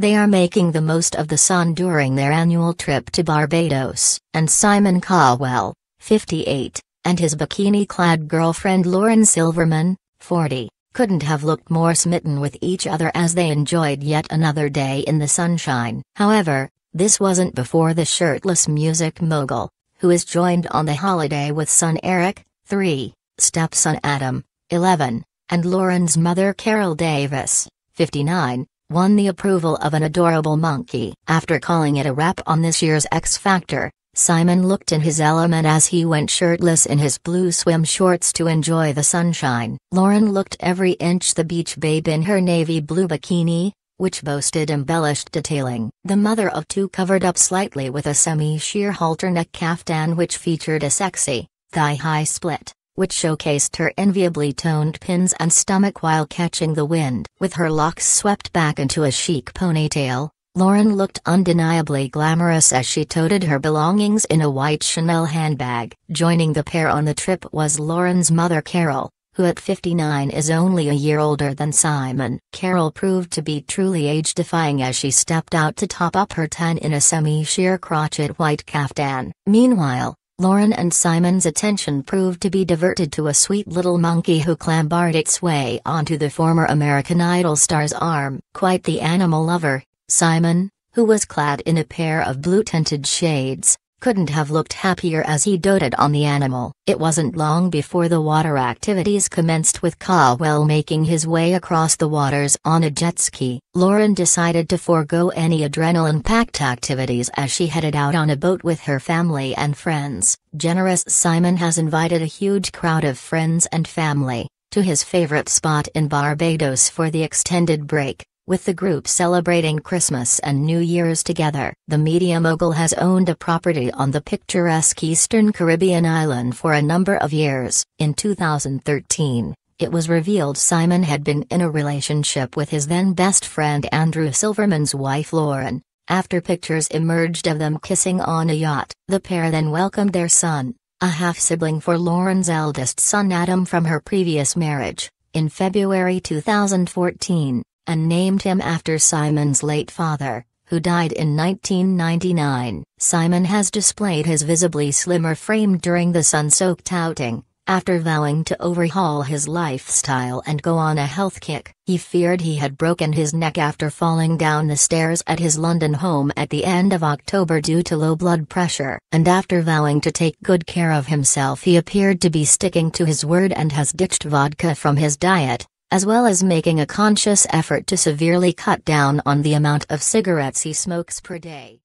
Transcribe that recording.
They are making the most of the sun during their annual trip to Barbados, and Simon Cowell, 58, and his bikini-clad girlfriend Lauren Silverman, 40, couldn't have looked more smitten with each other as they enjoyed yet another day in the sunshine. However, this wasn't before the shirtless music mogul, who is joined on the holiday with son Eric, 3, stepson Adam, 11, and Lauren's mother Carol Davis, 59, won the approval of an adorable monkey. After calling it a wrap on this year's X Factor, Simon looked in his element as he went shirtless in his blue swim shorts to enjoy the sunshine. Lauren looked every inch the beach babe in her navy blue bikini, which boasted embellished detailing. The mother of two covered up slightly with a semi-sheer halter neck caftan which featured a sexy, thigh-high split, which showcased her enviably toned pins and stomach while catching the wind. With her locks swept back into a chic ponytail, Lauren looked undeniably glamorous as she toted her belongings in a white Chanel handbag. Joining the pair on the trip was Lauren's mother Carol, who at 59 is only a year older than Simon. Carol proved to be truly age-defying as she stepped out to top up her tan in a semi-sheer crotchet white caftan. Meanwhile, Lauren and Simon's attention proved to be diverted to a sweet little monkey who clambered its way onto the former American Idol star's arm. Quite the animal lover, Simon, who was clad in a pair of blue-tinted shades, couldn't have looked happier as he doted on the animal. It wasn't long before the water activities commenced with Cowell making his way across the waters on a jet ski. Lauren decided to forego any adrenaline-packed activities as she headed out on a boat with her family and friends. Generous Simon has invited a huge crowd of friends and family to his favorite spot in Barbados for the extended break with the group celebrating Christmas and New Year's together. The media mogul has owned a property on the picturesque eastern Caribbean island for a number of years. In 2013, it was revealed Simon had been in a relationship with his then best friend Andrew Silverman's wife Lauren. After pictures emerged of them kissing on a yacht, the pair then welcomed their son, a half sibling for Lauren's eldest son Adam from her previous marriage, in February 2014 and named him after Simon's late father, who died in 1999. Simon has displayed his visibly slimmer frame during the sun-soaked outing, after vowing to overhaul his lifestyle and go on a health kick. He feared he had broken his neck after falling down the stairs at his London home at the end of October due to low blood pressure. And after vowing to take good care of himself he appeared to be sticking to his word and has ditched vodka from his diet, as well as making a conscious effort to severely cut down on the amount of cigarettes he smokes per day.